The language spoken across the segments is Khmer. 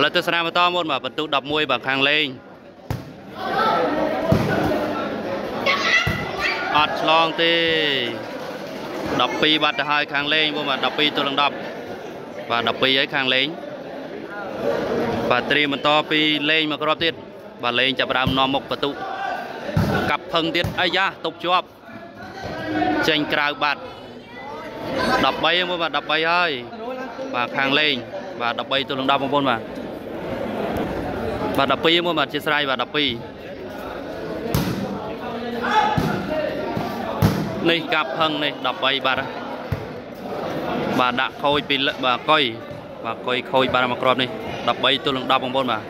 ឥឡូវទស្សនាបន្តមុនបាទបន្ទុ11បាទខាងលេងអត់ឆ្លងទេ12បាត់ទៅហើយខាងលេងបងបាទ12ទល់នឹង10បាទ12ហើយខាងលេងបាទត្រៀមបន្តពីលេងមកគ្រាប់ទៀតបាទលេងចាប់ផ្ដើមនាំមុខបន្ទុកាប់ផឹងទៀតអាយ៉ាតុបជាប់ចេញក្រៅបាត់13ហ្នឹងបងបាទ13ហើយបាទខាងលេងបាទ13ទល់នឹង10បងប្អូនបាទ បាទ12មកបាទជាស្រ័យបាទ12នេះកាប់ផឹងនេះ13បាទបាទដាក់ខូចពីបាទកុយបាទកុយខូចបាទមកគ្រាប់នេះ13ទល់នឹង10បងប្អូនបាទ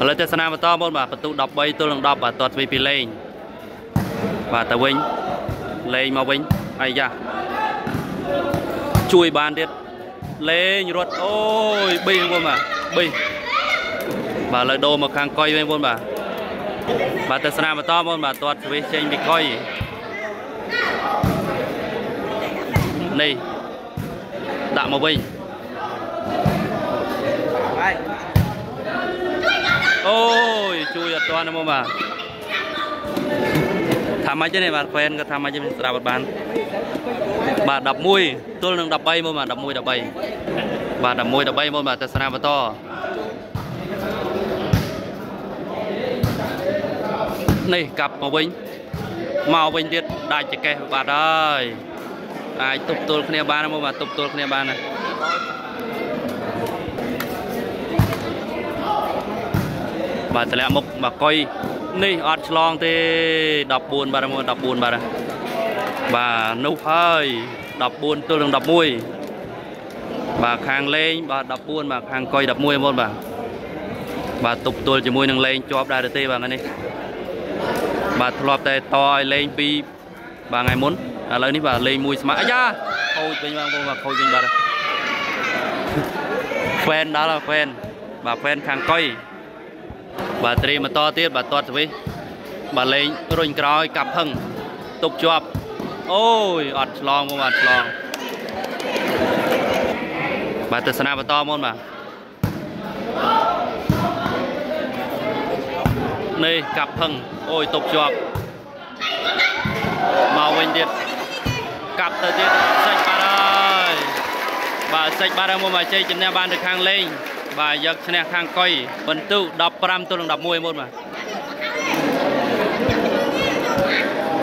ឥឡូវទេសនាបន្តបងប្អូនបាទបន្ទុ13ទល់នឹង10បាទតតពីពីលេងបាទទៅវិញលេងមកវិញអាយ៉ាជួយបានទៀតលេងរត់អូយប៊ីបងប្អូនបាទប៊ី បាទលើដូរមកខាងកុយវិញបងប្អូនបាទបាទទស្សនាបន្តបងប្អូនបាទទាត់ស្វីសចេញពីកុយនេះដាក់មកវិញអូយជួយអត់ទាន់ហ្មងបាទថាម៉េចទេនេះបាទហ្វេនក៏ថាម៉េចទេស្ដាប់អត់បានបាទ11ទល់នឹង13មកបាទ11 13បាទ11 13មកបាទទស្សនាបន្ត នេះកាប់មកវិញមកវិញទៀតដាច់ចកេះបាទហើយអាចទប់ទល់គ្នាបានមកបាទទប់ទល់គ្នាបានណាបាទតម្លាក់មុខមកកុយនេះអត់ឆ្លងទេ14បាទមក14បាទបាទនោះហើយ14ទល់នឹង11បាទខាងលេងបាទ14បាទខាងកុយ11មុនបាទបាទទប់ទល់ជាមួយនឹងលេងជាប់ដែរទេបាទថ្ងៃនេះ បាទធ្លាប់តែតឲ្យលេងពីបាទថ្ងៃមុនឥឡូវនេះបាទលេងមួយស្មើអាយ៉ាខូចវិញបងប្អូនបាទខូចវិញបាទហ្វេនដល់ហ្វេនបាទហ្វេនខាងកុយបាទត្រៀមបន្តទៀតបាទទាត់ស្វីបាទលេងរុញក្រោយកាប់ផឹងទប់ជាប់អូយអត់ឆ្លងមកបាទឆ្លងបាទទស្សនាបន្តមុនបាទនេះកាប់ផឹង អូយទប់ជាប់មកវិញទៀតកាប់ទៅទៀតសេចបាត់ហើយបាទសេចបាត់ហើយមកមកជ័យជំនះបានទៅខាងលេងបាទយកឈ្នះខាងកុយបន្ទុ15ទល់នឹង11មុនបាទ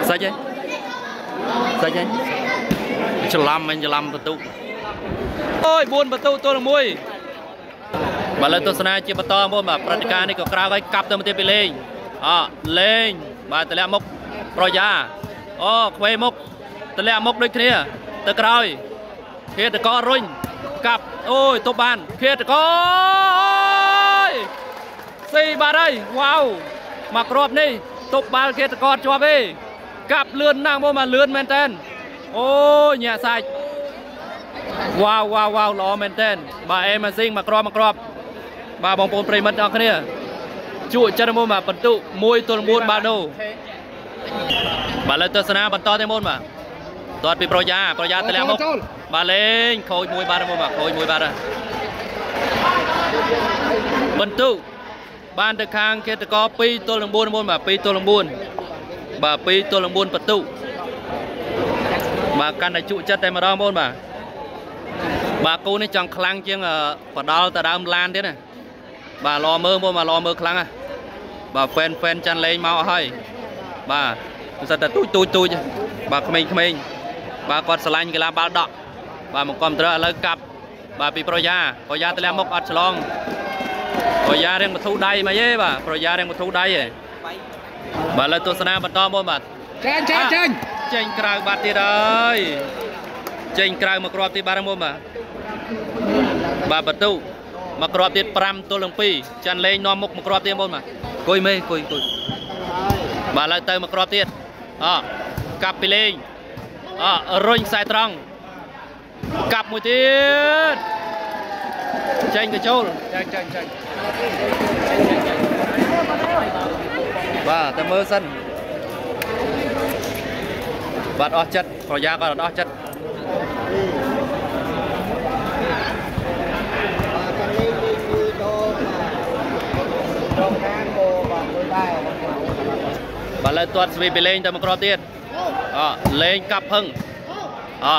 សាច់ហ៎សាច់ហ៎ច្រឡំមិនច្រឡំបន្ទុអូយ4បន្ទុទល់នឹង1បាទលើទស្សនាជាបន្តមុនបាទព្រឹត្តិការណ៍នេះក៏ក្រៅហើយកាប់ទៅមកទៀតពីលេង អលេងបាទតម្លាក់មុខប្រយ៉ាអូខ្វេមុខតម្លាក់មុខដូចគ្នាទៅក្រោយហេតករុញកាប់អូយទប់បានឃាតកអូយស៊ីបាត់ហើយវ៉ាវមកគ្រាប់នេះទប់បាល់ឃាតកជាប់ទេកាប់លឿនណាស់មកមកលឿនមែនតើអូយញាក់សាច់វ៉ាវវ៉ាវវ៉ាវល្អមែនតើបាទអេម៉ាស៊ីងមកគ្រាប់មកគ្រាប់បាទបងប្អូនប្រិមិត្តទាំងគ្នា ជក់ចិត្តមកមកបន្ទុ1ទល់9បាល់ដូបាទលើទស្សនាបន្តទៅមុនបាទទាត់ពីប្រយ៉ាប្រយ៉ាតម្លាក់មុខបាទលេងខូចមួយបាត់មកបាទខូចមួយបាត់បន្ទុបានទៅខាងកេតក2ទល់នឹង4មុនបាទ2ទល់នឹង4បាទ2ទល់នឹង4បន្ទុបាទកាន់តែជក់ចិត្តតែម្ដងបងបាទបាទគូនេះចង់ខ្លាំងជាងបដល់ទៅដើមឡានទៀតណាបាទរមើលបងបាទរមើលខ្លាំងណា បាទហ្វេនហ្វេនចាន់លេងមកអស់ហើយបាទសិតតែទូចទូចទូចបាទក្មេងៗបាទគាត់ឆ្លាញ់កីឡាបាល់ដក់បាទមកគ្រប់ត្រឥឡូវកាប់បាទពីប្រយ៉ាប្រយ៉ាតម្លាក់មុខអត់ឆ្លងប្រយ៉ារៀងបធូដៃមកទេបាទប្រយ៉ារៀងបធូដៃទេបាទឥឡូវទស្សនាបន្តមកបាទចេញចេញចេញចេញក្រៅបាត់ទៀតហើយចេញក្រៅមកគ្រាប់ទៀតបាទមកបាទបាទបន្ទូមកគ្រាប់ទៀត5ទល់នឹង2ចាន់លេងនាំមុខមកគ្រាប់ទៀតបងបាទ គួយមេគួយគួយបាទឥឡូវទៅមកគ្រាប់ទៀតអកាប់ពីលេងអរុញខ្សែត្រង់កាប់មួយទៀតចេញកចូលចេញចេញចេញបាទតែមើលសិនបាទអស់ចិត្តប្រយ៉ាក៏អស់ចិត្ត បាទលើទាត់ស្វីពីលេងទៅមកគ្រាប់ទៀតអលេងកាប់ផឹងអ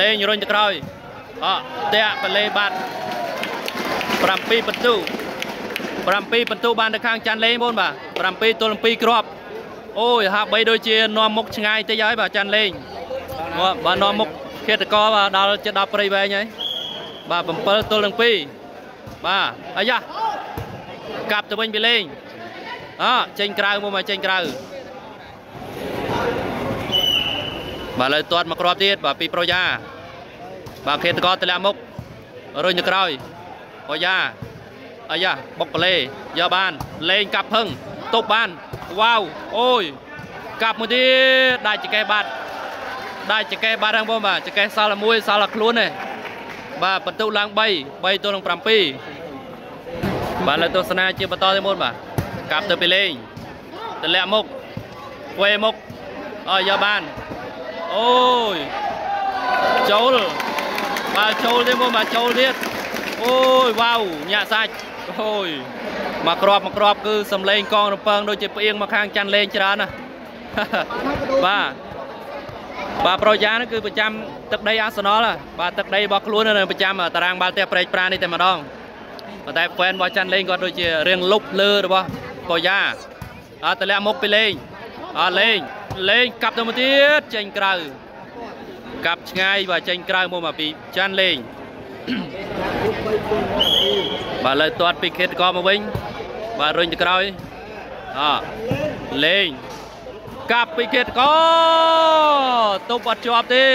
លេងរុញទៅក្រោយអតាក់បលេបាត់7បន្ទូ7បន្ទូបានទៅខាងចាន់លេងបងបាទ7ទល់7គ្រាប់អូយហាក់បីដូចជានាំមុខឆ្ងាយតិចហើយបាទចាន់លេងបាទនាំមុខឃាតករបាទដល់ជិតដល់ព្រៃវែងហើយបាទ7ទល់នឹង2បាទអាយ៉ាកាប់ទៅវិញពីលេងអចេញក្រៅមកមកចេញក្រៅ បាទលើទាត់មកគ្រាប់ទៀតបាទពីប្រូយ៉ាបាទឃាតករតម្លាក់មុខរុញទៅក្រោយប្រូយ៉ាអាយ៉ាបុកកលេយកបានលេងកាប់ផឹងទប់បានវ៉ាវអូយកាប់មួយទៀតដាច់ចកេះបាត់ដាច់ចកេះបាត់ហ្នឹងបងបាទចកេះសល់មួយសល់តែខ្លួនទេបាទបន្ទុកឡើង3 3ទល់នឹង7បាទលើទស្សនាជាបន្តទៅមុនបាទកាប់ទៅពីលេងតម្លាក់មុខវេមុខអើយកបាន អូយចូលបាទចូលទេមកបាទចូលទៀតអូយវ៉ាវញាក់សាច់អូយមកក្របមកក្របគឺសំឡេងកងរំពងដូចជាផ្អៀងមកខាងចាន់លេងច្រើនណាបាទបាទប្រូយ៉ានេះគឺប្រចាំទឹកដីអាសនលបាទទឹកដីរបស់ខ្លួននៅប្រចាំតារាងបាល់ទះប្រេកប្រានេះតែម្ដងប៉ុន្តែហ្វេនរបស់ចាន់លេងគាត់ដូចជារៀងលុបលើរបស់ប្រូយ៉ាអត់តម្លាក់មុខពីលេង អត់លេងលេងកាប់ទៅមកទៀតចេញក្រៅកាប់ឆ្ងាយបាទចេញក្រៅមកមកពីចាន់លេងបាទលើទាត់ពីខេតកមកវិញបាទរុញទៅក្រោយអលេងកាប់ពីខេតកទប់អត់ជាប់ទេ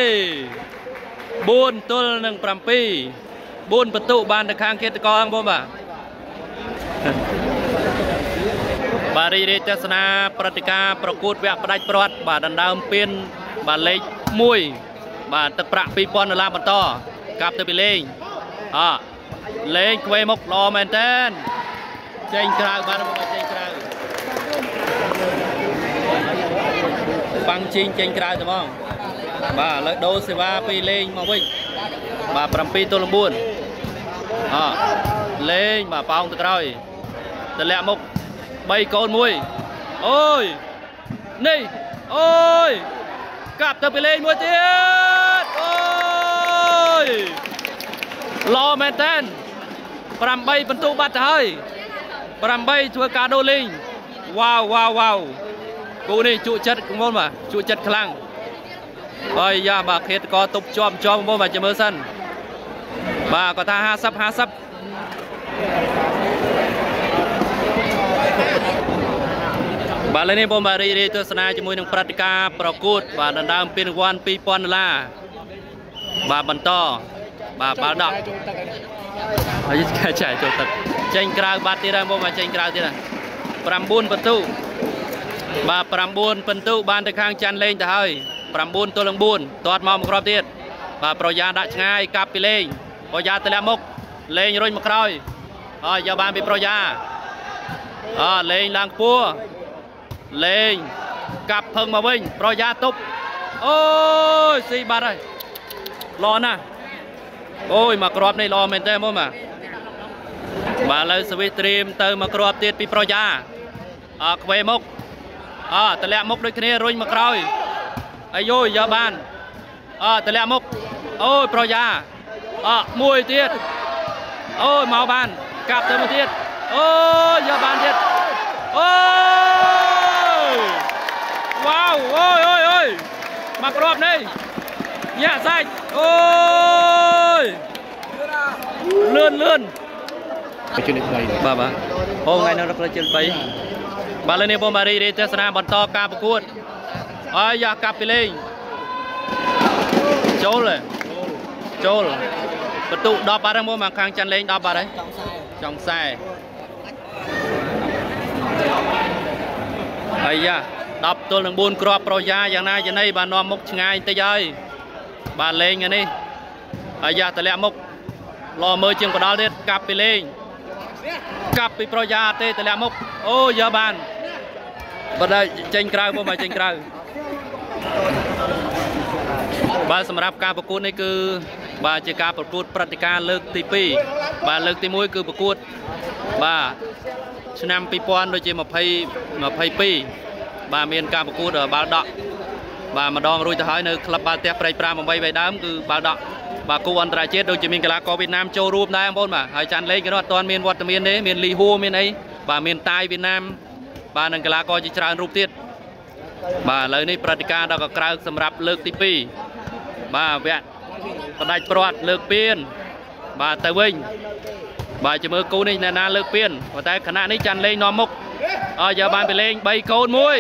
4ទល់នឹង7 4បន្ទុបានទៅខាងខេតកហ្នឹងបងបាទ បាទរីរីទស្សនាព្រឹត្តិការណ៍ប្រកួតវគ្គផ្ដាច់ព្រាត់បាទដណ្ដើមពៀនបាទលេខ1បាទទឹកប្រាក់2000ដុល្លារបន្តកាប់ទៅពីលេងអលេងខ្វេមុខល្អមែនតើចេញក្រៅបាទមកចេញក្រៅបាំងជីងចេញក្រៅទៅហ្មងបាទឥឡូវដូរសេវាពីលេងមកវិញបាទ7ទល់9អលេងបាទប៉ោងទៅក្រោយតម្លាក់មុខ 3កូនមួយអូយនេះអូយកាប់ទៅពីលេងមួយទៀតអូយល្អមែនតើ8បន្ទុបាត់ទៅហើយ8ធ្វើការដូរលេងវ៉ាវវ៉ាវវ៉ាវគូនេះជក់ចិត្តបងប្អូនបាទជក់ចិត្តខ្លាំងហើយយ៉ាបាទខេតកតុបជាប់ជាប់បងប្អូនបាទចាំមើលសិនបាទគាត់ថា50 50 បាទឥឡូវនេះបងបាទរីករាយទស្សនាជាមួយនឹងព្រឹត្តិការណ៍ប្រកួត បាទដណ្ដើមពានរង្វាន់2000ដុល្លារបាទបន្តបាទបាល់ដកហើយចាចាចូលទឹកចេញក្រៅបាត់ទៀតហើយបងបាទចេញក្រៅទៀត9បន្ទុបាទ9បន្ទុបានទៅខាងចាន់លេងទៅហើយ9ទល់នឹង4ទាត់មកមកគ្រាប់ទៀតបាទប្រយ៉ាដាក់ឆ្ងាយកាប់ពីលេងប្រយ៉ាទម្លាក់មុខលេងរុញមកក្រោយអើយកបានពីប្រយ៉ាអើលេងឡើងខ្ពស់ លេងកាប់ផឹងមកវិញ ប្រយ៉ាទប់អូយស៊ីបាត់ហើយល្អណាស់អូយមកគ្រាប់នេះល្អមែនទេមកបាទបាទឥឡូវសវិសត្រៀមទៅមកគ្រាប់ទៀតពីប្រយ៉ាអខ្វេមុខអតម្លាក់មុខដូចគ្នារុញមកក្រោយអាយយយកបានអតម្លាក់មុខអូយប្រយ៉ាអមួយទៀតអូយមកបានកាប់ទៅមួយទៀតអូយយកបានទៀតអូ វ៉ាវអូយអូយអូយមកគ្រាប់នេះញាក់សាច់អូយលឿនលឿនជិល3បាទបាទអូថ្ងៃនេះរកជិល3បាទលើនេះបងបារីរីទស្សនាបន្តការប្រកួតអើយយ៉ាកាប់ពីលេងចូលចូលបន្ទុក10បាត់ហើយមកខាងចាន់លេង10បាត់ហើយចង់ខ្សែអាយ៉ា 10ទល់នឹង4គ្រាប់ប្រូយ៉ាយ៉ាងណាយ៉ាងណីបាទនាំមុខឆ្ងាយតិចហើយបាទលេងនេះអាយ៉ាតម្លាក់មុខឡមើលជាងបដាល់ទៀតកាប់ពីលេងកាប់ពីប្រូយ៉ាទេតម្លាក់មុខអូយកបានបើតែចេញក្រៅមកមកចេញក្រៅបាទសម្រាប់ការប្រកួតនេះគឺបាទជាការប្រកួតព្រឹត្តិការណ៍លើកទី2បាទលើកទី1គឺប្រកួតបាទឆ្នាំ2000ដូចជា20 22 បាទមានការប្រកួតបាល់ដកបាទម្ដងរួចទៅហើយនៅក្លឹបបាល់ទះព្រៃប្រាំ8បីដើមគឺបាល់ដកបាទគូអន្តរជាតិដូចជាមានកីឡាករវៀតណាមចូលរួមដែរបងប្អូនបាទហើយចាន់លេងក៏អត់ទាន់មានវត្តមានទេមានលីហួរមានអីបាទមានតាយវៀតណាមបាទនឹងកីឡាករជាច្រើនរូបទៀតបាទឥឡូវនេះព្រឹត្តិការណ៍ដល់កក្រៅសម្រាប់លើកទី2បាទវគ្គបដាច់ព្រាត់លើកពៀនបាទទៅវិញបាទជាមើលគូនេះអ្នកណាលើកពៀនប៉ុន្តែខណៈនេះចាន់លេងនាំមុខ អើយកបានទៅលេង3កូនមួយ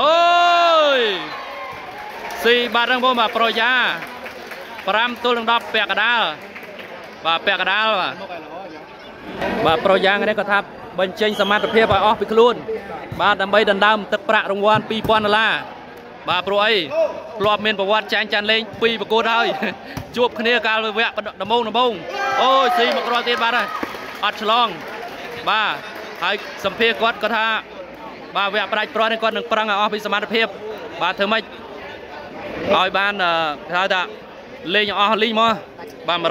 អូយស៊ីបាត់ហ្នឹងបងបាទប្រយ៉ា5ទល់នឹង10ពាក់កដាលបាទពាក់កដាលបាទបាទប្រយ៉ាងនេះគាត់ថាបញ្ចេញសមត្ថភាពឲ្យអស់ពីខ្លួន បាទដើម្បីដណ្ដើមទឹកប្រាក់រង្វាន់2000ដុល្លារបាទព្រោះអីធ្លាប់មានប្រវត្តិចាញ់ចាន់លេងពីប្រកួតហើយជួបគ្នាកាលវគ្គដំបូងដំបូងអូយស៊ីមកគ្រាន់ទៀតបាទហើយអត់ឆ្លងបាទ ហើយសម្ភារគាត់គាត់ថាបាទវគ្គប្រាច់ប្រត់នេះគាត់នឹងប្រឹងឲ្យអស់ពីសមត្ថភាព បាទធ្វើម៉េចឲ្យបានគេហៅថាលេងអស់លីងមកបាទ100%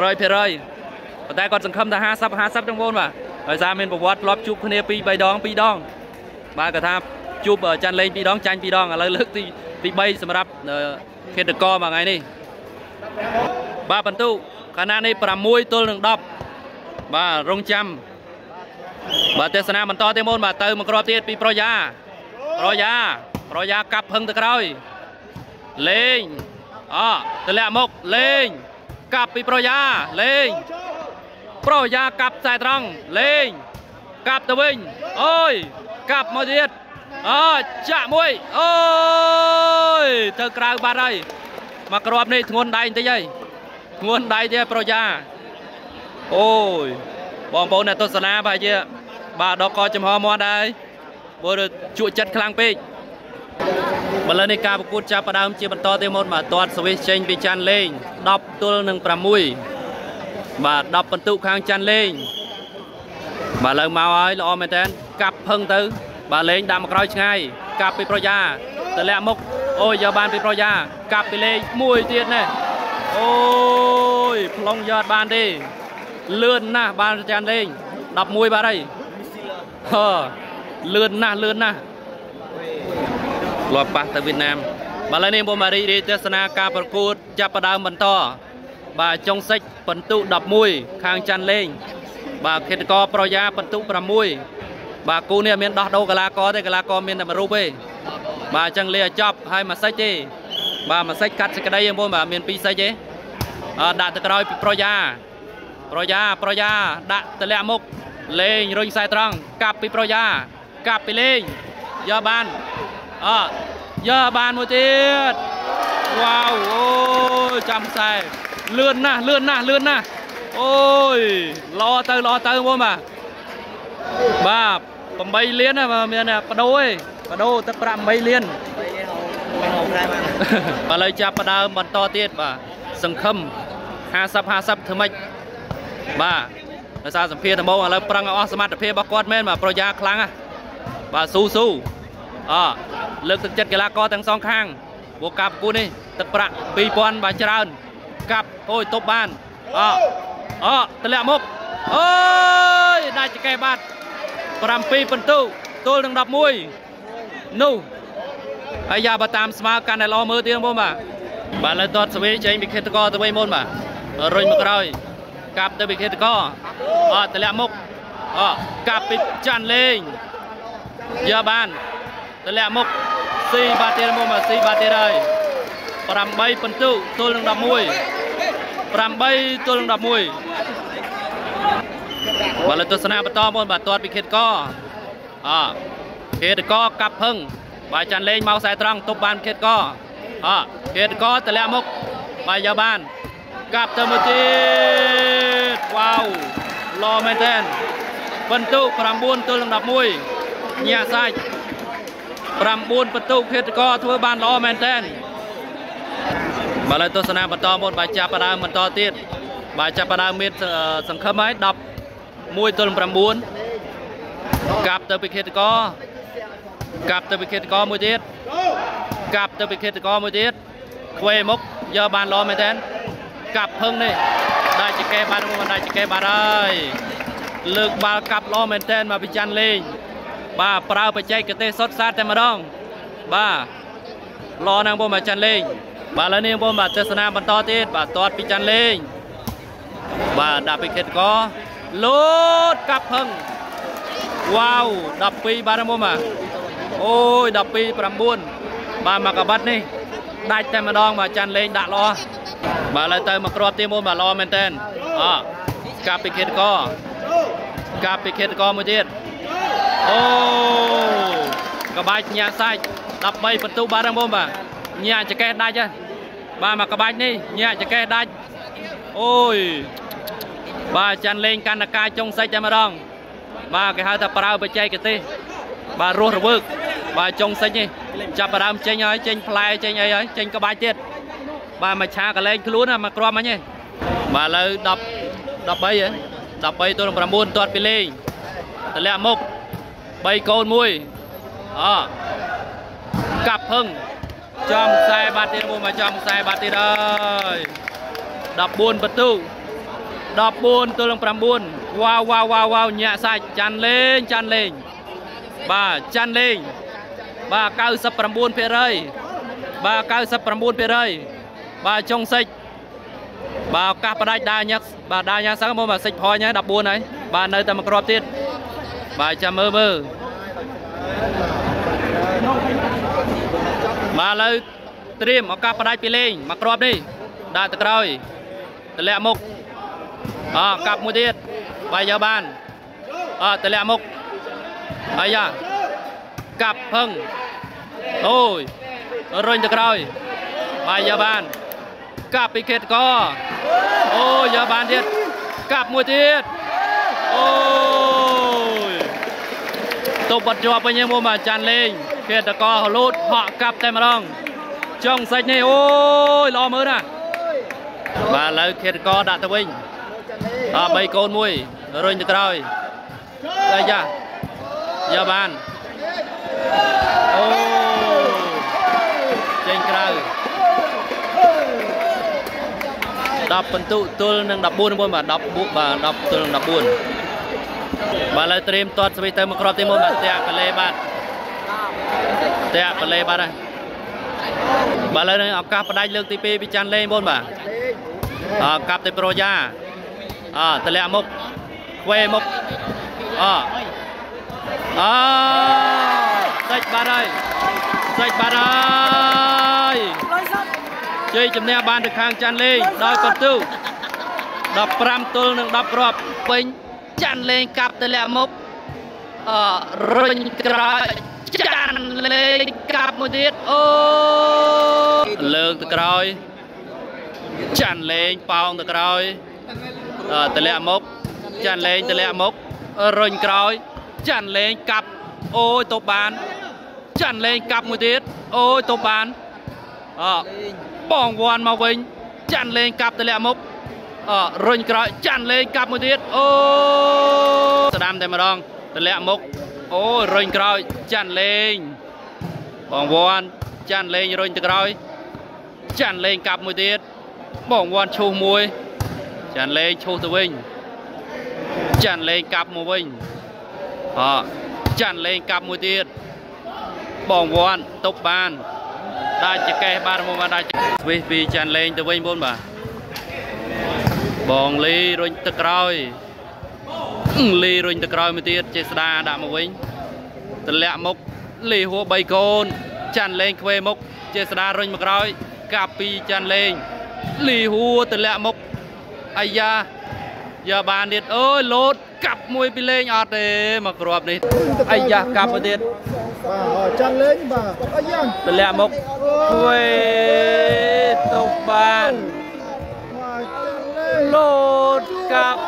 ប៉ុន្តែគាត់សង្ឃឹមថា50 50ទាំងបងបាទដោយសារមានប្រវត្តិធ្លាប់ជួបគ្នាពី3ដង2ដង បាទគាត់ថាជួបចាន់លេង2ដងចាញ់2ដងឥឡូវលើកទីទី3សម្រាប់ខេត្តកមួយថ្ងៃនេះបាទបន្ទុខណៈនេះ6ទល់នឹង10បាទរងចាំ បាទទេសនាបន្តទេមុនបាទទៅមកគ្រាប់ទៀតពីប្រយ៉ាប្រយ៉ាប្រយ៉ាកាប់ផឹងទៅក្រោយលេងអតម្លាក់មកលេងកាប់ពីប្រយ៉ាលេងប្រយ៉ាកាប់ខ្សែត្រង់លេងកាប់ទៅវិញអូយកាប់មកទៀតអូចាក់មួយអូយទៅក្រៅបាត់ហើយមកគ្រាប់នេះធ្ងន់ដៃបន្តិចហើយធ្ងន់ដៃទៀតប្រយ៉ាអូយ បងប្អូនអ្នកទស្សនាប្រហែលជាបាទដកកចំហមាត់ដែរព្រោះជក់ចិត្តខ្លាំងពេកបលនេះការប្រកួតចាប់ផ្ដើមជាបន្តទៅមុនបាទទាត់សវិសចេញពីចាន់លេង10ទល់នឹង6បាទ10បន្ទុកខាងចាន់លេងបាទឡើងមកហើយល្អមែនតើកាប់ផឹងទៅ បាទលេងដាក់មកក្រោយឆ្ងាយកាប់ពីប្រយ៉ាតលាក់មុខអូយយកបានពីប្រយ៉ាកាប់ពីលេងមួយទៀតណែអូយប្លង់យកបានទេ លឿនណាស់បានចាន់លេង11បាទហើយហឺលឿនណាស់លឿនណាស់លាប់ប៉ះទៅវៀតណាមបាទឥឡូវនេះបងម៉ារីរីទស្សនាការប្រកួត ចាប់ផ្ដើមបន្ត បាទចុងសិចបន្ទុ11ខាងចាន់លេង បាទខេតកប្រយ៉ាបន្ទុ6បាទគូនេះអត់មានដោះដូរកលាករទេកលាករមានតែមួយរូបទេបាទអញ្ចឹងលេឲ្យចប់ហើយមួយសិចទេបាទមួយសិចកាត់សេចក្តីហ្នឹងបងបាទមានពីរសិចទេអត់ដាក់ទៅក្រោយពីប្រយ៉ា ប្រយ៉ាប្រយ៉ាដាក់តម្លាក់មុខលេងរុញខ្សែត្រង់កាប់ពីប្រយ៉ាកាប់ពីលេងយកបានអយកបានមួយទៀតវ៉ាវអូយចាំខ្សែលឿនណាស់លឿនណាស់លឿនណាស់អូយល្អទៅល្អទៅមកបាទបាទ8លានមានបដូរឯងបដូរទឹកប្រាក់8លានបាទឥឡូវចាប់ផ្ដើមបន្តទៀតបាទសង្ឃឹម50 50ធ្វើម៉េច បាទដោយសារសម្ភារដំបូងឥឡូវប្រឹងអស់សមត្ថភាពរបស់គាត់មែនបាទប្រយ៉ាខ្លាំងណាបាទស៊ូស៊ូអលើកទឹកចិត្តកីឡាករទាំងសងខាងពួកកាប់គូនេះទឹកប្រាក់2000បាទច្រើនកាប់អូយទប់បានអអតម្លាក់មុខអូយដាច់ចកេះបាត់7ពិន្ទុទល់នឹង11នោះហើយយ៉ាបើតាមស្មើកាន់តែល្អមើលទៀតបងបាទបាទលើតតស្វីចេញពីខេតកទៅវិញមុនបាទរុញមកក្រោយ កាប់ទៅពីខេតកអតម្លាក់មុខអកាប់ពីចាន់លេងយកបានតម្លាក់មុខស៊ីបាត់ទៀតមកមកស៊ីបាត់ទៀតហើយ8ពិន្ទុទល់នឹង11 8ទល់នឹង11បាទលើទស្សនាបន្តមកបាទទាត់ពីខេតកអខេតកកាប់ផឹងបាទចាន់លេងមកខ្សែត្រង់ទប់បានខេតកអខេតកតម្លាក់មុខបាទយកបាន កាប់ទៅមួយទៀតវ៉ាវល្អមែនតើបន្ទុ9ទល់នឹង11ញាក់សាច់9បន្ទុកភេទកធ្វើបានល្អមែនតើបាទលើទស្សនាបន្តមុនបាទចាប់ផ្ដើមបន្តទៀតបាទចាប់ផ្ដើមមានសង្ឃឹមហើយ11ទល់9កាប់ទៅពីភេទកកាប់ទៅពីភេទកមួយទៀតកាប់ទៅពីភេទកមួយទៀតខ្វេមុខយកបានល្អមែនតើ កាប់ភឹងនេះដាច់ចកេបានមកដាច់ចកេបានហើយលើកបាល់កាប់ល្អមែនតើមកពីចាន់លេងបាទប្រើបច្ចេកទេសសុទ្ធសាធតែម្ដងបាទឡណាងបងបាទចាន់លេងបាទឥឡូវនេះបងបាទទស្សនាបន្តទៀតបាទតតពីចាន់លេងបាទដាក់ពីខេតកលោតកាប់ផឹងវ៉ាវ12បាទបងបាទអូយ12 9បាទមកកបាត់នេះដាច់តែម្ដងបាទចាន់លេងដាក់ល្អ បាទឥឡូវទៅមកគ្រាប់ទីមុនបាទល្អមែនតើអកាប់ពីខេតកកាប់ពីខេតកមួយទៀតអូក្បាច់ញាក់សាច់13បន្ទុបាទបងបាទញាក់ចកេះដាច់ហ៎បាទមកក្បាច់នេះញាក់ចកេះដាច់អូយបាទចាន់លេងកណ្ដកាចុងសាច់តែម្ដងបាទគេហៅថាប្រើបច្ចេកទេសបាទរស់រវើកបាទចុងសាច់នេះចាប់ផ្ដើមចេញហើយចេញផ្លែចេញអីហើយចេញក្បាច់ទៀត បាទមកឆាកលែងខ្លួនមកគ្រាប់មិញឯងបាទឥឡូវ10 13ហ៎13ទល់នឹង9ទាត់ពីលេងតម្លាក់មុខ3កូនមួយអកាប់ភឹងចំខ្សែបាត់ទៀតមកចំខ្សែបាត់ទៀតអើយ14បន្ទុ14ទល់នឹង9វ៉ាវវ៉ាវវ៉ាវវ៉ាវញាក់សាច់ចាន់លេងចាន់លេងបាទចាន់លេងបាទ99%បាទ99% បាទចុងសិចបាទឱកាសផ្ដាច់ដាញឹកបាទដាញ៉ាសឹងមកបាទសិចផយហើយ14ហើយបាទនៅតែមួយគ្រាប់ទៀតបាទចាំមើលមើលបាទឥឡូវត្រៀមឱកាសផ្ដាច់ពីលេងមកគ្រាប់នេះដាក់ទៅក្រោយតម្លាក់មុខអកាប់មួយទៀតបាយយកបានអតម្លាក់មុខអាយ៉ាកាប់ផឹងអូយរុញទៅក្រោយបាយយកបាន កាប់ពីខេតកអូយយកបានទៀតកាប់មួយទៀតអូយតុបបាត់ជាប់វិញមកមកចាន់លេងខេតកហលូតហក់កាប់តែម្ដងចុងសាច់នេះអូយល្អមើលណាបាទឥឡូវខេតកដាក់ទៅវិញអ3កូនមួយរុញទៅក្រោយតែយ៉ាយកបានអូចេញក្រៅ 10បន្ទុទល់នឹង14មួយបាទ10បួកបាទ10ទល់នឹង14បាទឥឡូវត្រៀមទាត់ស្វីទៅមកគ្រាប់ទីមុនបាទតាក់កលេបាទតាក់កលេបាទហើយបាទឥឡូវនឹងឱកាសផ្ដាច់លើកទី2ពីចាន់លេងបងបាទអកាប់ទៅប្រូយ៉ាអតម្លាក់មុខខ្វេមុខអអសាច់បាត់ហើយសាច់បាត់ហើយ ជ័យជំនះបានទៅខាងចាន់លេងដោយបន្ទូ15ទល់នឹង10គ្រាប់ពេញចាន់លេងកាប់ទៅលាក់មុខអរុញក្រោយចាន់លេងកាប់មួយទៀតអូលើកទៅក្រោយចាន់លេងប៉ោងទៅក្រោយតម្លាក់មុខចាន់លេងតម្លាក់មុខរុញក្រោយចាន់លេងកាប់អូយទៅបានចាន់លេងកាប់មួយទៀតអូយទៅបានអ បងវ៉ាន់មកវិញចាន់លេងកាប់តម្លាក់មុខអរុញក្រោយចាន់លេងកាប់មួយទៀតអូស្ដាំតែម្ដងតម្លាក់មុខអូរុញក្រោយចាន់លេងបងវ៉ាន់ចាន់លេងរុញទៅក្រោយចាន់លេងកាប់មួយទៀតបងវ៉ាន់ឈូសមួយចាន់លេងឈូសទៅវិញចាន់លេងកាប់មកវិញអចាន់លេងកាប់មួយទៀតបងវ៉ាន់តុបបាន ដាច់ចកេះបានមកបានដាច់ស្វីសពីចាន់លេងទៅវិញបងបាទបងលីរុញទឹកក្រោយលីរុញទឹកក្រោយមួយទៀតចេស្ដាដាក់មកវិញតម្លាក់មុខលីហួរ3កូនចាន់លេងខ្វេមុខចេស្ដារុញមកក្រោយ កាប់ពីចាន់លេងលីហួរតម្លាក់មុខអាយ៉ា យកបានទៀតអើយលោតកាប់មួយពីលេងអត់ទេមកគ្រាប់នេះអាយ៉ាកាប់មួយទៀតបាទចាំលេងបាទអាយ៉ាតម្លាក់មុខខ្វេទៅបានលោតកាប់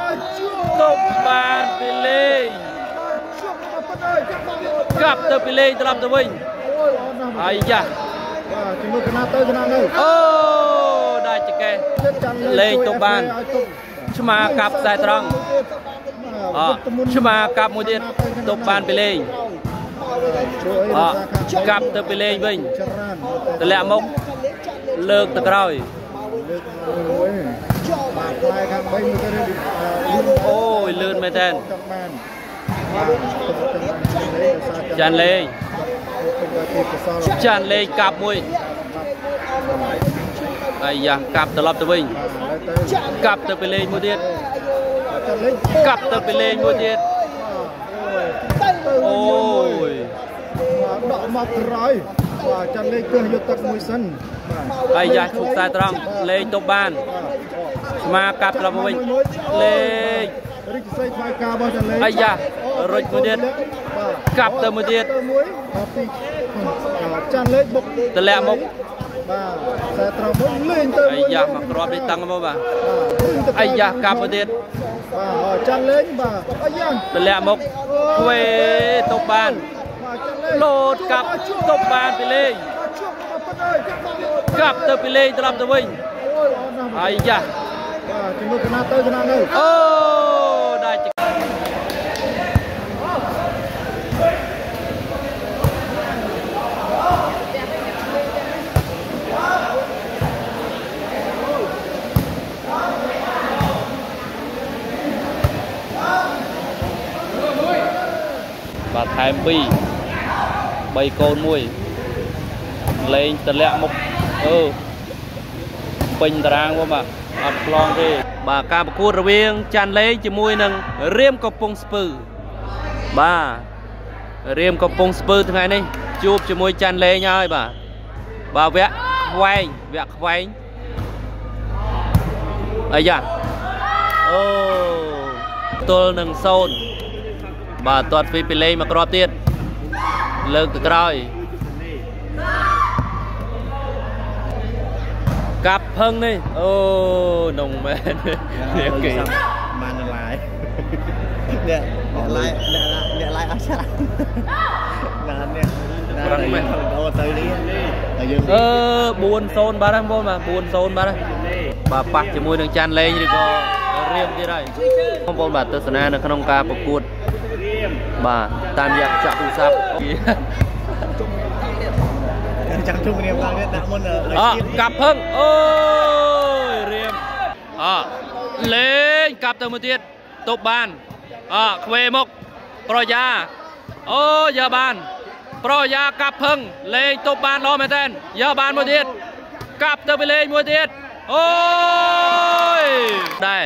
ទៅបានពីលេងកាប់ទៅពីលេងត្រឡប់ទៅវិញអាយ៉ាបាទជាមួយកណាទៅកណានៅអូដាច់ចកេះលេងទៅបាន ឆ្មាកាប់ខ្សែត្រង់អឆ្មាកាប់មួយទៀតទប់បានពីលេងអកាប់ទៅពីលេងវិញតម្លាក់មុខលើកទៅក្រោយបាទខ្លាយខាង3មួយទៅអូយលឿនមែនតើចាន់លេងពេញទៅទីកសលចាស់លេងកាប់មួយ អាយ៉ាកាប់ត្រឡប់ទៅវិញបាទទៅកាប់ទៅពីលេងមួយទៀតចាន់លេងកាប់ទៅពីលេងមួយទៀតអូយបាទដកមកក្រោយបាទចាន់លេងគឺយកទឹកមួយសិនបាទអាយ៉ាឈប់តែត្រង់លេងទៅបានស្មាកាប់ត្រឡប់មកវិញលេងរិចស័យថ្លៃការរបស់ចាន់លេងអាយ៉ារុចមួយទៀតបាទកាប់ទៅមួយទៀតទៅមួយបាទពីចាន់លេងបុកទម្លាក់មុខ បាទខ្សែត្រង់មួយលេងទៅអាយ៉ាមកគ្រាប់នេះតាំងមកបាទបាទអាយ៉ាកាប់មួយទៀតបាទចាន់លេងបាទអាយ៉ាទម្លាក់មុខខ្វេទៅបានបាទចាន់លេងលោតកាប់ទៅបានពីលេងជួបមកប៉ុណ្ណឹងកាប់ទៅពីលេងត្រឡប់ទៅវិញអូយអរណាស់អាយ៉ាបាទជំនួសកណាទៅកណានៅអូដាច់បាទថែ ម2 3កូនមួយលេងតម្លាក់មុខអឺពេញតារាងមកបាទអត់ឆ្លងទេបាទការប្រកួតរវាងចាន់លេងជាមួយនឹងរៀមកំពង់ស្ពឺបាទរៀមកំពង់ស្ពឺថ្ងៃនេះជួបជាមួយចាន់លេងហើយបាទបាទវគ្គខ្វែងវគ្គខ្វែងអាយ៉ាអូទល់នឹងសូន បាទទាត់ពីពីលេងមកគ្រាប់ទៀតលើកទៅក្រោយកាប់ផឹងនេះអូនងមែននេះគេបានឡាយអ្នកអ្នកឡាយអ្នកឡាយអស់ច្រើនណាអ្នកអូទៅនេះហើយយើងអឺ4-0បាទហ្នឹងបងបាទ4-0បាទហ្នឹងបាទប៉ះជាមួយនឹងចាន់លេងឬក៏រៀមទៀតហើយបងប្អូនបាទទស្សនានៅក្នុងការប្រកួត បាទតាមរយៈចាក់ទូរស័ព្ទចាំជុំគ្នាឡើងទៀតដាក់មុនអកាប់ផឹងអូយរៀមអលេងកាប់ទៅមួយទៀតទប់បានអខ្វេមុខប្រយ៉ាអូយើបាន ប្រយ៉ាកាប់ផឹងលេងទប់បានល្អមែនតើយើបានមួយទៀតកាប់ទៅពីលេងមួយទៀតអូយដែរ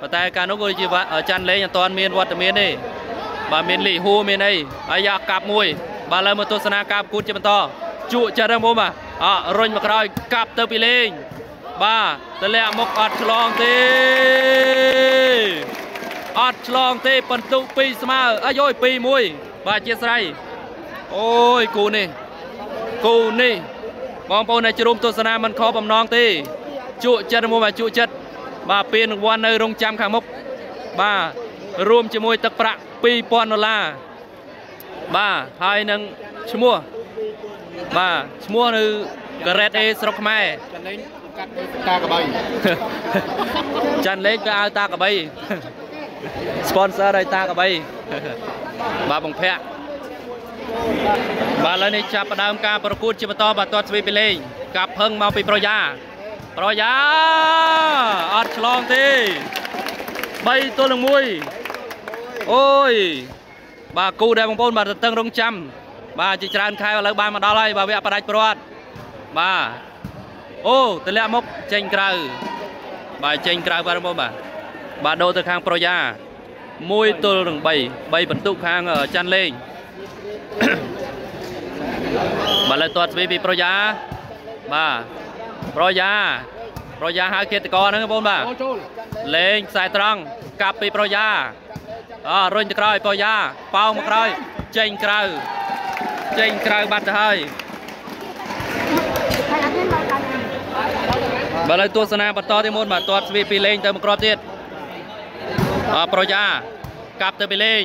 ប៉ុន្តែការនោះក៏ជាចាន់លេងអត់ទាន់មានវត្តមានទេ បាទមានលីហ៊ូមានអីហើយយ៉ាកាប់មួយ បាទលើមកទស្សនាការប្រកួតជាបន្តជក់ចិត្តហ្នឹងបងបាទអរុញមកក្រោយកាប់ទៅពីលេង បាទទម្លាក់មុខអត់ឆ្លងទេអត់ឆ្លងទេបន្ទុក2ស្មើអាយយ2 1បាទជាស្រ័យអូយគូនេះគូនេះបងប្អូនដែលជ្រុំទស្សនាមិនខកបំណងទេជក់ចិត្តមួយបាទជក់ចិត្តបាទពានរង្វាន់នៅរងចាំខាងមុខបាទរួមជាមួយទឹកប្រាក់ 2000ដុល្លារបាទហើយនឹងឈ្មោះបាទឈ្មោះនៅការ៉េតអេស្រុកខ្មែរលេងកាត់ការកបៃចាន់លេងក៏ឲ្យតាកបី sponsor ឲ្យតាកបីបាទបងភ័ក្របាទឥឡូវនេះចាប់ផ្ដើមការប្រកួតជាបន្តបាទទាត់ស្វីពីលេងកាប់ផឹងមកពីប្រយ៉ាប្រយ៉ាអត់ឆ្លងទេ3ទល់នឹង1 អូយបាទគូដែលបងប្អូនបាទតឹងរងចាំ បាទជាច្រើនខែឥឡូវបានមកដល់ហើយបាទវគ្គបដាច់ព្រាត់បាទអូទម្លាក់មុខចេញក្រៅបាទចេញក្រៅបាទបងប្អូនបាទបាទដូរទៅខាងប្រយ៉ា1ទល់នឹង3 3បន្ទុកខាងអឺចាន់លេងបាទលើទាត់ស្វីពីប្រយ៉ាបាទប្រយ៉ាប្រយ៉ាហៅគិតកហ្នឹងបងប្អូនបាទលេងខ្សែត្រង់កាប់ពីប្រយ៉ា អរុញទៅក្រោយប្រយ៉ាប៉ោងមកក្រោយចេញក្រៅចេញក្រៅបាត់ទៅហើយបាទឥឡូវទស្សនាបន្តទីមុនបាទទាត់ស្វីពីលេងទៅមកគ្រាប់ទៀតអប្រយ៉ាកាប់ទៅពីលេង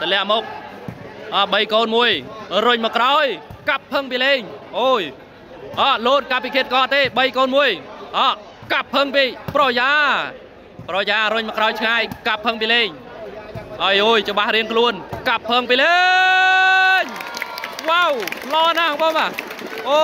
ទម្លាក់មុខអ3កូនមួយរុញមកក្រោយកាប់ផឹងពីលេងអូយអលោតកាប់ពីគិតក៏ទេ3កូនមួយអកាប់ផឹងពីប្រយ៉ាប្រយ៉ារុញមកក្រោយឆ្ងាយកាប់ផឹងពីលេង អើយអូយច្បាស់រៀងខ្លួន កាប់ផឹងពីលេងវ៉ាវល្អណាស់បងបាទអូ